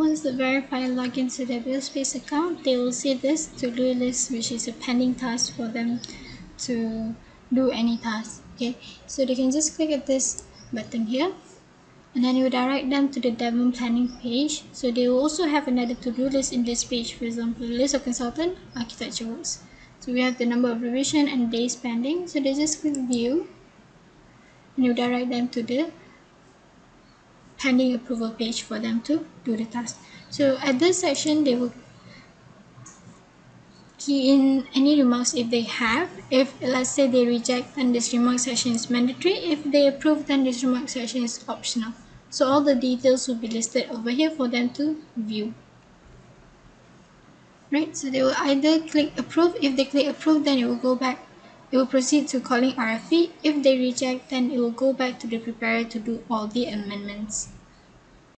once the verifier log into their Buildspace account, they will see this to-do list, which is a pending task for them to do any task. Okay, so they can just click at this button here and then will direct them to the Devon planning page. So they will also have another to-do list in this page, for example, list of consultant, architecture works. So we have the number of revision and days pending. So they just click view and you direct them to the pending approval page for them to do the task. So at this section, they will key in any remarks if they have. If let's say they reject, then this remark section is mandatory. If they approve, then this remark section is optional. So all the details will be listed over here for them to view. Right, so they will either click approve. If they click approve, then it will go back. It will proceed to calling RFP. If they reject, then it will go back to the preparer to do all the amendments.